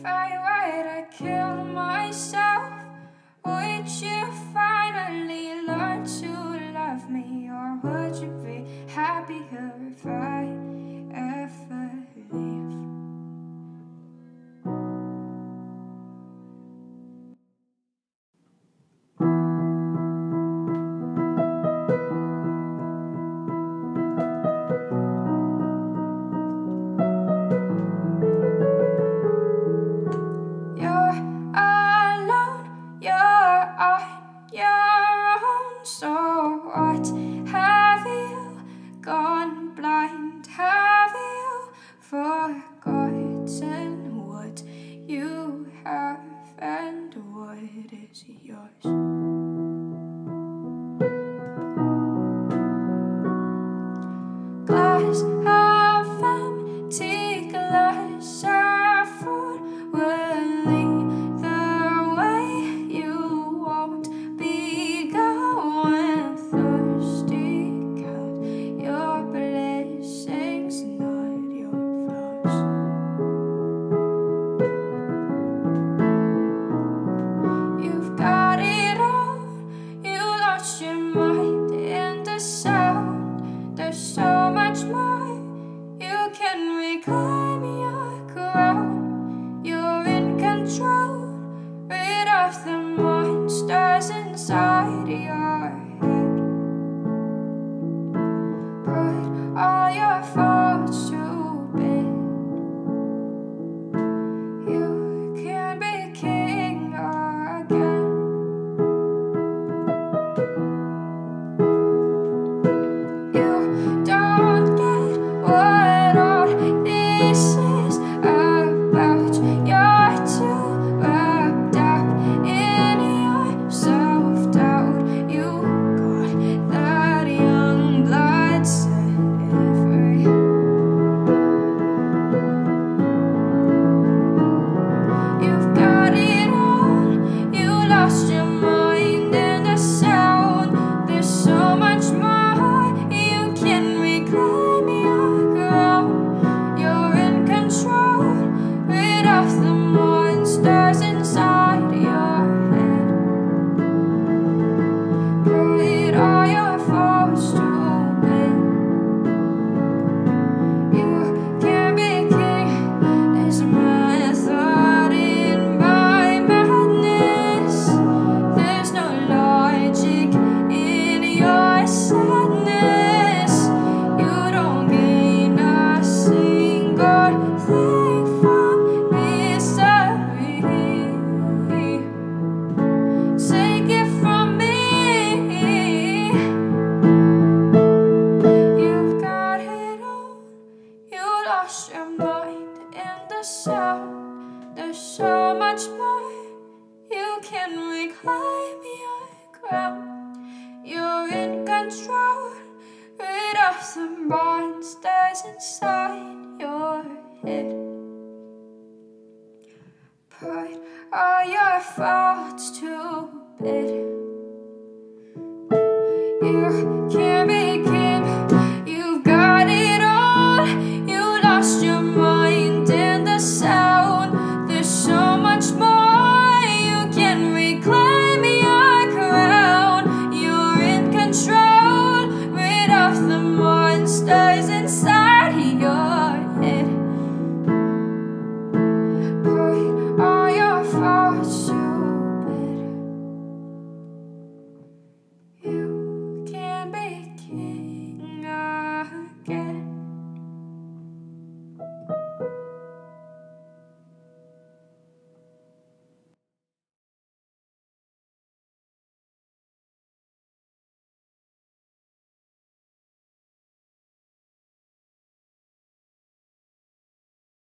If I were to kill myself, would you finally learn to love me? Or would you be happier if I? yours. what's. Rid of the monsters inside your head. Put all your thoughts to bed. You can't. stays inside.